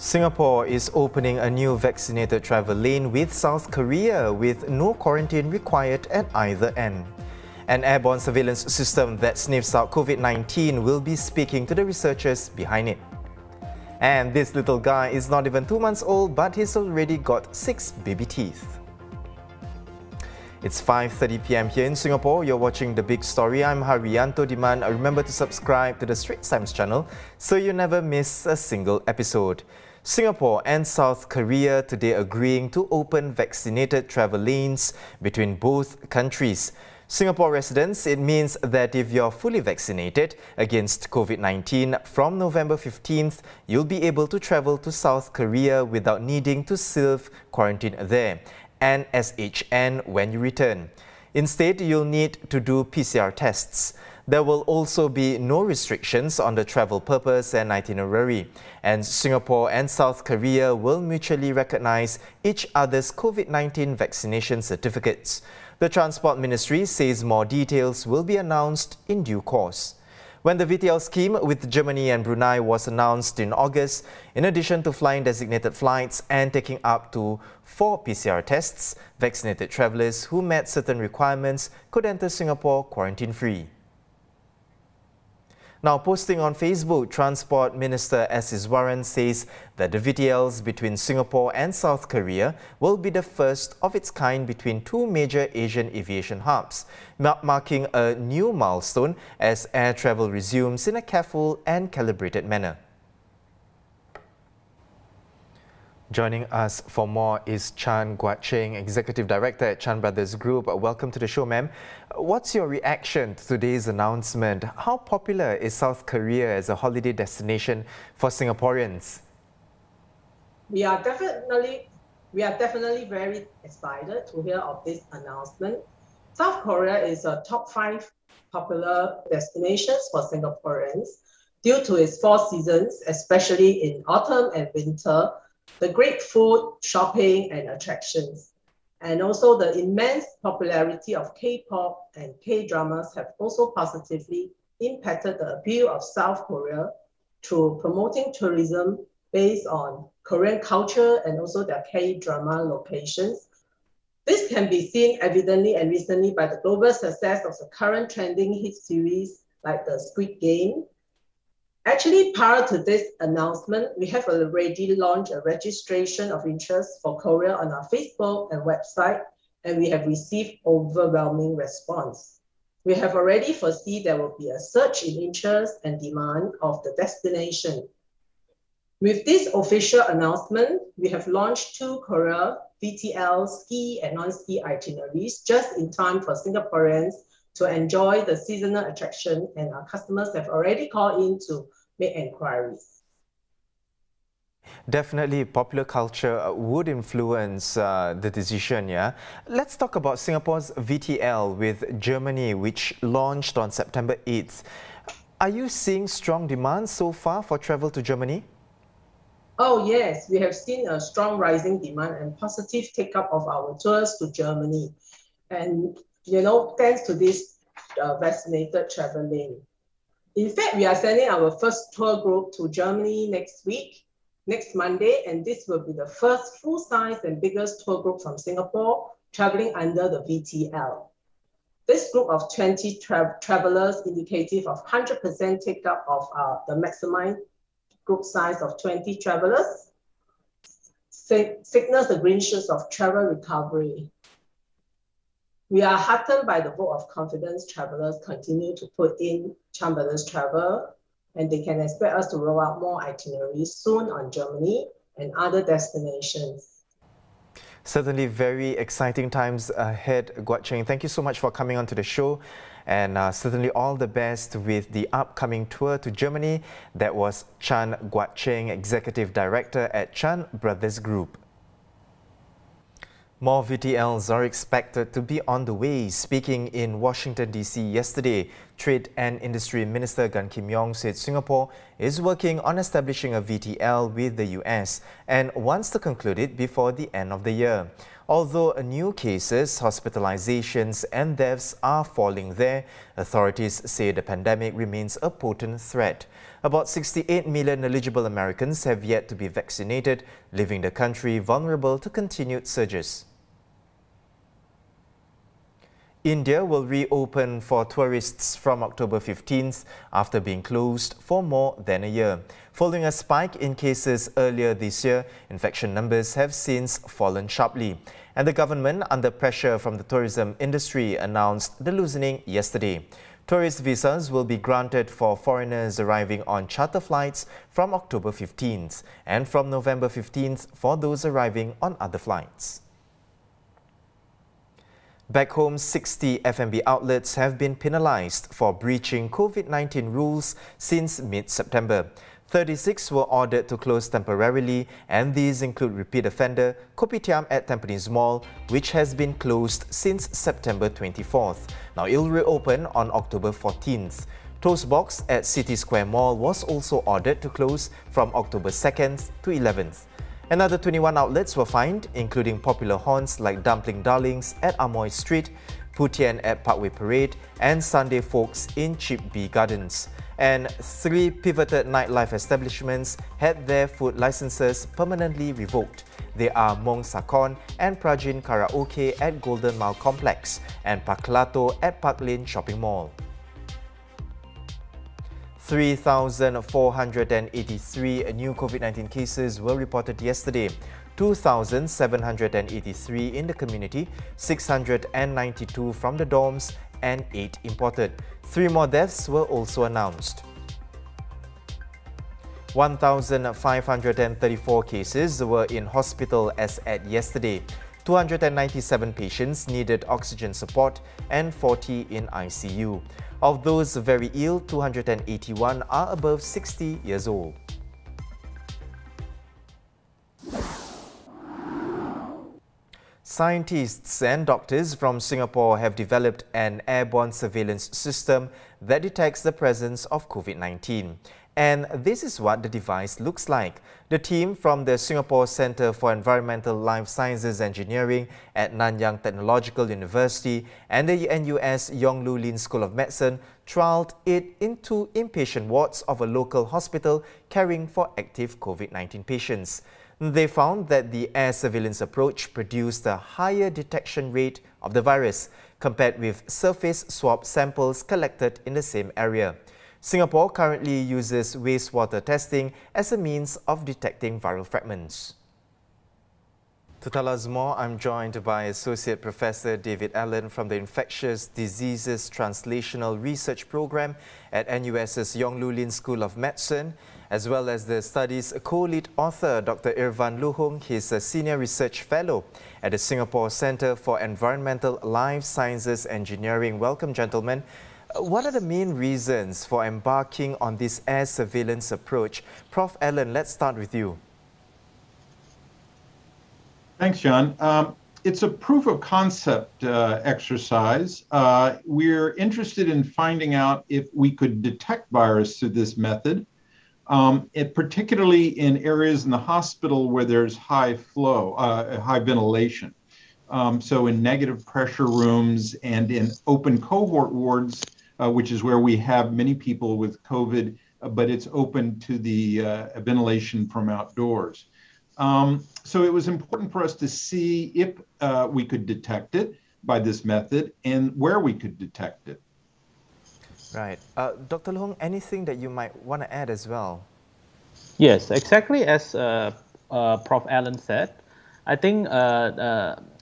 Singapore is opening a new vaccinated travel lane with South Korea with no quarantine required at either end. An airborne surveillance system that sniffs out COVID-19 will be speaking to the researchers behind it. And this little guy is not even two months old, but he's already got six baby teeth. It's 5.30 p.m. here in Singapore. You're watching The Big Story. I'm Haryanto Diman. Remember to subscribe to the Straits Times channel so you never miss a single episode. Singapore and South Korea today agreeing to open vaccinated travel lanes between both countries. Singapore residents, it means that if you're fully vaccinated against COVID-19 from November 15th, you'll be able to travel to South Korea without needing to self-quarantine there and SHN when you return. Instead, you'll need to do PCR tests. There will also be no restrictions on the travel purpose and itinerary, and Singapore and South Korea will mutually recognize each other's COVID-19 vaccination certificates. The Transport Ministry says more details will be announced in due course. When the VTL scheme with Germany and Brunei was announced in August, in addition to flying designated flights and taking up to four PCR tests, vaccinated travellers who met certain requirements could enter Singapore quarantine-free. Now, posting on Facebook, Transport Minister S. Iswaran says that the VTLs between Singapore and South Korea will be the first of its kind between two major Asian aviation hubs, marking a new milestone as air travel resumes in a careful and calibrated manner. Joining us for more is Chan Guat Cheng, Executive Director at Chan Brothers Group. Welcome to the show, ma'am. What's your reaction to today's announcement? How popular is South Korea as a holiday destination for Singaporeans? We are definitely we are definitely very excited to hear of this announcement. South Korea is a top five popular destinations for Singaporeans due to its four seasons, especially in autumn and winter the great food, shopping, and attractions. And also the immense popularity of K-pop and K-dramas have also positively impacted the appeal of South Korea through promoting tourism based on Korean culture and also their K-drama locations. This can be seen evidently and recently by the global success of the current trending hit series like the Squid Game, Actually, prior to this announcement, we have already launched a registration of interest for Korea on our Facebook and website, and we have received overwhelming response. We have already foresee there will be a surge in interest and demand of the destination. With this official announcement, we have launched two Korea VTL ski and non-ski itineraries just in time for Singaporeans to enjoy the seasonal attraction and our customers have already called in to make inquiries. Definitely, popular culture would influence uh, the decision, yeah? Let's talk about Singapore's VTL with Germany, which launched on September 8th. Are you seeing strong demand so far for travel to Germany? Oh, yes. We have seen a strong rising demand and positive take-up of our tours to Germany. And you know, thanks to this uh, vaccinated traveling. In fact, we are sending our first tour group to Germany next week, next Monday, and this will be the first full-size and biggest tour group from Singapore traveling under the VTL. This group of 20 tra travelers indicative of 100% take up of uh, the maximum group size of 20 travelers signals the green shoots of travel recovery. We are heartened by the vote of confidence travelers continue to put in Brothers Travel, and they can expect us to roll out more itineraries soon on Germany and other destinations. Certainly very exciting times ahead, Guat Cheng. Thank you so much for coming on to the show and uh, certainly all the best with the upcoming tour to Germany. That was Chan Guat Cheng, Executive Director at Chan Brothers Group. More VTLs are expected to be on the way. Speaking in Washington, D.C. yesterday, Trade and Industry Minister Gan Kim Yong said Singapore is working on establishing a VTL with the US and wants to conclude it before the end of the year. Although new cases, hospitalizations and deaths are falling there, authorities say the pandemic remains a potent threat. About 68 million eligible Americans have yet to be vaccinated, leaving the country vulnerable to continued surges. India will reopen for tourists from October 15th after being closed for more than a year. Following a spike in cases earlier this year, infection numbers have since fallen sharply. And the government, under pressure from the tourism industry, announced the loosening yesterday. Tourist visas will be granted for foreigners arriving on charter flights from October 15th and from November 15th for those arriving on other flights. Back home, 60 F&B outlets have been penalized for breaching COVID-19 rules since mid-September. 36 were ordered to close temporarily and these include repeat offender Kopitiam at Tampines Mall, which has been closed since September 24th. Now it will reopen on October 14th. Toastbox at City Square Mall was also ordered to close from October 2nd to 11th. Another 21 outlets were fined, including popular haunts like Dumpling Darlings at Amoy Street, Putian at Parkway Parade, and Sunday Folks in Chip Bee Gardens. And three pivoted nightlife establishments had their food licenses permanently revoked. They are Mong Sakon and Prajin Karaoke at Golden Mile Complex and Paklato at Park Lane Shopping Mall. 3,483 new COVID-19 cases were reported yesterday. 2,783 in the community, 692 from the dorms, and 8 imported. Three more deaths were also announced. 1,534 cases were in hospital as at yesterday. 297 patients needed oxygen support and 40 in ICU. Of those very ill, 281 are above 60 years old. Scientists and doctors from Singapore have developed an airborne surveillance system that detects the presence of COVID-19. And this is what the device looks like. The team from the Singapore Centre for Environmental Life Sciences Engineering at Nanyang Technological University and the NUS Yong Loo Lin School of Medicine trialled it into inpatient wards of a local hospital caring for active COVID-19 patients. They found that the air surveillance approach produced a higher detection rate of the virus compared with surface swab samples collected in the same area. Singapore currently uses wastewater testing as a means of detecting viral fragments. To tell us more, I'm joined by Associate Professor David Allen from the Infectious Diseases Translational Research Program at NUS's Yong Loo Lin School of Medicine, as well as the study's co-lead author, Dr. Irvan Luhung. He's a Senior Research Fellow at the Singapore Centre for Environmental Life Sciences Engineering. Welcome, gentlemen. What are the main reasons for embarking on this air surveillance approach? Prof. Allen, let's start with you. Thanks, John. Um, it's a proof of concept uh, exercise. Uh, we're interested in finding out if we could detect virus through this method, um, it, particularly in areas in the hospital where there's high flow, uh, high ventilation. Um, so in negative pressure rooms and in open cohort wards, uh, which is where we have many people with COVID, uh, but it's open to the uh, ventilation from outdoors. Um, so it was important for us to see if uh, we could detect it by this method and where we could detect it. Right. Uh, Dr. Luhung, anything that you might want to add as well? Yes, exactly as uh, Prof. Allen said. I think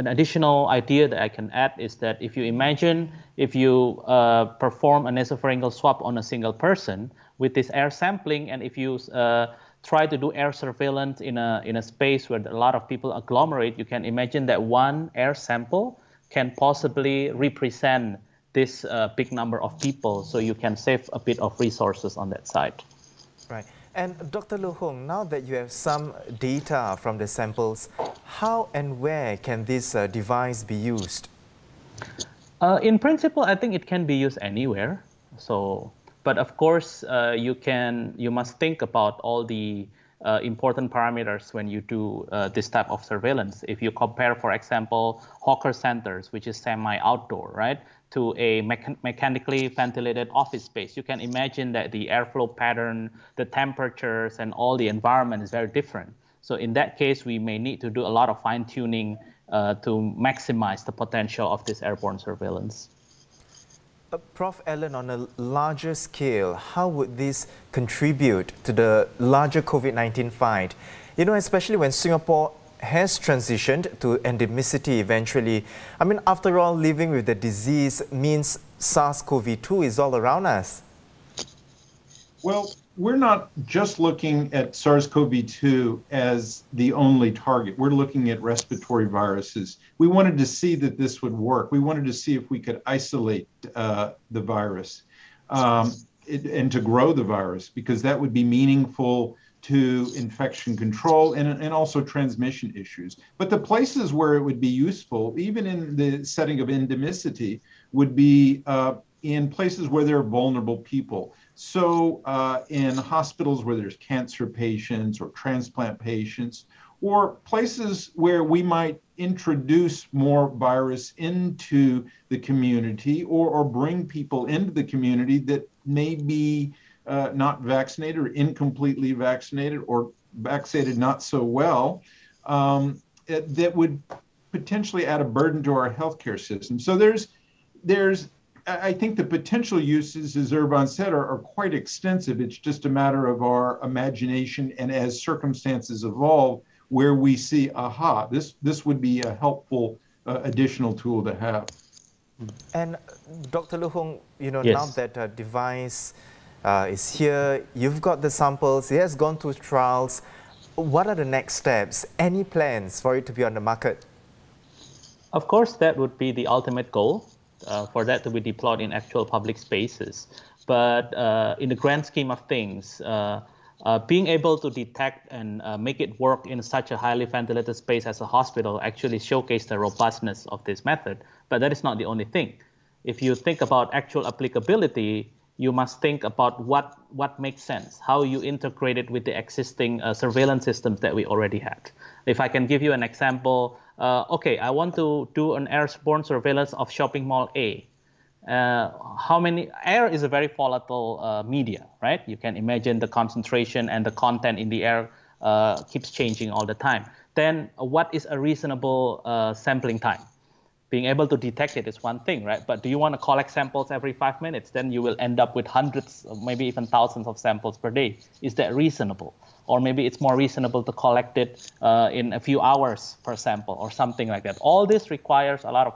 an additional idea that I can add is that if you imagine if you uh, perform a nasopharyngeal swab on a single person with this air sampling, and if you uh, try to do air surveillance in a in a space where a lot of people agglomerate, you can imagine that one air sample can possibly represent this uh, big number of people, so you can save a bit of resources on that side. And Dr. Luhung, now that you have some data from the samples, how and where can this uh, device be used? Uh, in principle, I think it can be used anywhere. So, but of course, uh, you can you must think about all the uh, important parameters when you do uh, this type of surveillance. If you compare, for example, hawker centers, which is semi-outdoor, right, to a mecha mechanically ventilated office space, you can imagine that the airflow pattern, the temperatures, and all the environment is very different. So in that case, we may need to do a lot of fine-tuning uh, to maximize the potential of this airborne surveillance. Uh, Prof. Allen, on a larger scale, how would this contribute to the larger COVID-19 fight? You know, especially when Singapore has transitioned to endemicity eventually. I mean, after all, living with the disease means SARS-CoV-2 is all around us. Well, we're not just looking at SARS-CoV-2 as the only target. We're looking at respiratory viruses. We wanted to see that this would work. We wanted to see if we could isolate uh, the virus um, it, and to grow the virus because that would be meaningful to infection control and, and also transmission issues. But the places where it would be useful, even in the setting of endemicity, would be uh, in places where there are vulnerable people. So, uh, in hospitals where there's cancer patients or transplant patients, or places where we might introduce more virus into the community or, or bring people into the community that may be uh, not vaccinated or incompletely vaccinated or vaccinated not so well, um, it, that would potentially add a burden to our healthcare system. So there's there's I think the potential uses, as Irvan said, are, are, quite extensive. It's just a matter of our imagination and as circumstances evolve, where we see, aha, this, this would be a helpful uh, additional tool to have. And Dr. Luhung, you know, yes. now that uh, device uh, is here, you've got the samples, it has gone through trials. What are the next steps? Any plans for it to be on the market? Of course, that would be the ultimate goal uh, for that to be deployed in actual public spaces. But uh, in the grand scheme of things, uh, uh being able to detect and uh, make it work in such a highly ventilated space as a hospital actually showcase the robustness of this method. But that is not the only thing. If you think about actual applicability, you must think about what, what makes sense, how you integrate it with the existing uh, surveillance systems that we already had. If I can give you an example, uh, okay, I want to do an airborne surveillance of shopping mall A. Uh, how many air is a very volatile uh, media, right? You can imagine the concentration and the content in the air uh, keeps changing all the time. Then, what is a reasonable uh, sampling time? Being able to detect it is one thing, right? But do you want to collect samples every five minutes? Then you will end up with hundreds, maybe even thousands of samples per day. Is that reasonable? Or maybe it's more reasonable to collect it uh, in a few hours per sample or something like that. All this requires a lot of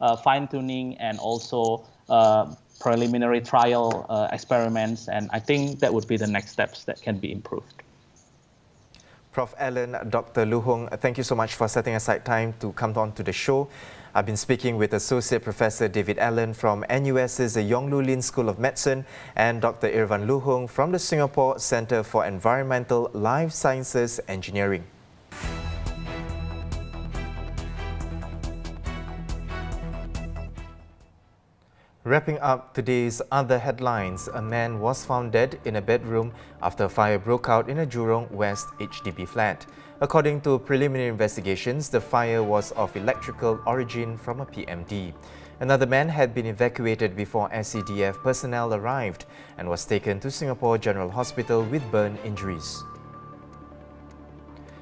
uh, fine tuning and also uh, preliminary trial uh, experiments. And I think that would be the next steps that can be improved. Prof. Allen, Dr. Luhung, thank you so much for setting aside time to come on to the show. I've been speaking with Associate Professor David Allen from NUS's Loo Lin School of Medicine and Dr. Irvan Luhung from the Singapore Centre for Environmental Life Sciences Engineering. Wrapping up today's other headlines, a man was found dead in a bedroom after a fire broke out in a Jurong West HDB flat. According to preliminary investigations, the fire was of electrical origin from a PMD. Another man had been evacuated before SCDF personnel arrived and was taken to Singapore General Hospital with burn injuries.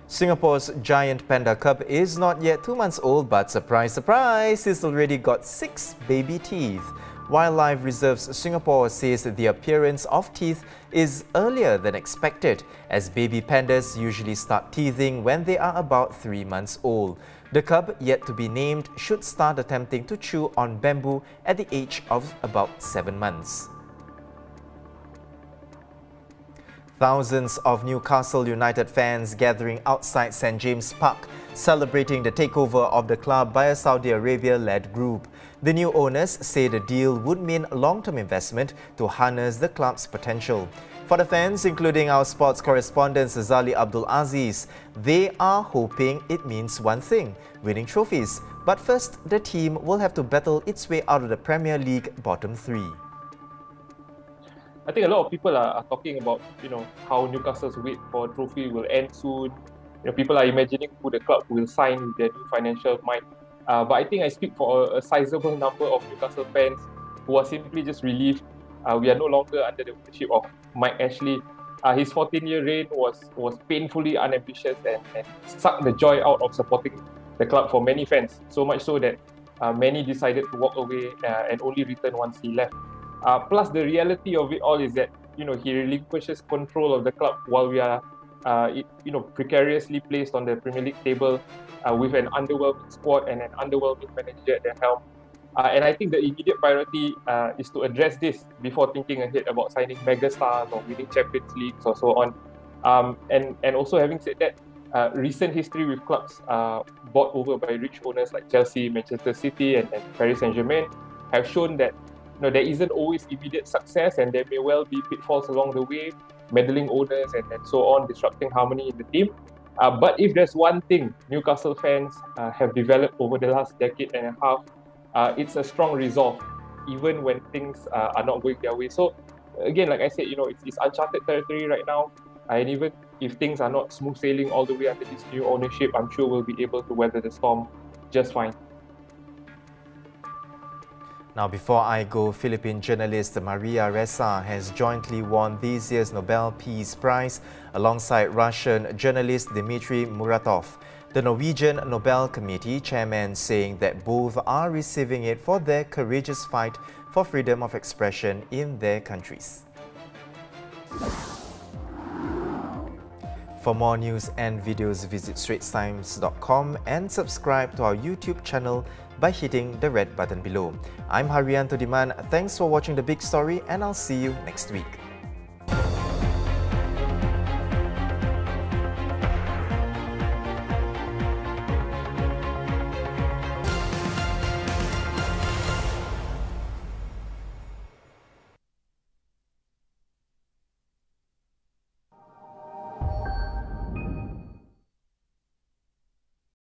Singapore's giant panda cub is not yet two months old, but surprise, surprise, he's already got six baby teeth. Wildlife Reserves Singapore says the appearance of teeth is earlier than expected, as baby pandas usually start teething when they are about three months old. The cub, yet to be named, should start attempting to chew on bamboo at the age of about seven months. Thousands of Newcastle United fans gathering outside St James Park, celebrating the takeover of the club by a Saudi Arabia-led group. The new owners say the deal would mean long-term investment to harness the club's potential. For the fans, including our sports correspondent Zali Abdul Aziz, they are hoping it means one thing, winning trophies. But first, the team will have to battle its way out of the Premier League bottom three. I think a lot of people are, are talking about you know how Newcastle's wait for a trophy will end soon. You know, people are imagining who the club will sign with their new financial might. Uh, but I think I speak for a, a sizable number of Newcastle fans who are simply just relieved uh, we are no longer under the ownership of Mike Ashley. Uh, his 14-year reign was was painfully unambitious and, and sucked the joy out of supporting the club for many fans. So much so that uh, many decided to walk away uh, and only return once he left. Uh, plus, the reality of it all is that you know he relinquishes control of the club while we are, uh, you know, precariously placed on the Premier League table uh, with an underwhelming squad and an underwhelming manager at their helm. Uh, and I think the immediate priority uh, is to address this before thinking ahead about signing mega stars or winning Champions Leagues or so on. Um, and and also having said that, uh, recent history with clubs bought over by rich owners like Chelsea, Manchester City, and, and Paris Saint Germain have shown that you know there isn't always immediate success, and there may well be pitfalls along the way, meddling owners and, and so on, disrupting harmony in the team. Uh, but if there's one thing Newcastle fans uh, have developed over the last decade and a half uh, it's a strong resolve, even when things uh, are not going their way. So, again, like I said, you know, it's, it's uncharted territory right now. And even if things are not smooth sailing all the way under this new ownership, I'm sure we'll be able to weather the storm just fine. Now, before I go, Philippine journalist Maria Ressa has jointly won this year's Nobel Peace Prize alongside Russian journalist Dmitry Muratov. The Norwegian Nobel Committee chairman saying that both are receiving it for their courageous fight for freedom of expression in their countries. For more news and videos, visit straitstimes.com and subscribe to our YouTube channel by hitting the red button below. I'm Haryanto Diman. Thanks for watching The Big Story and I'll see you next week.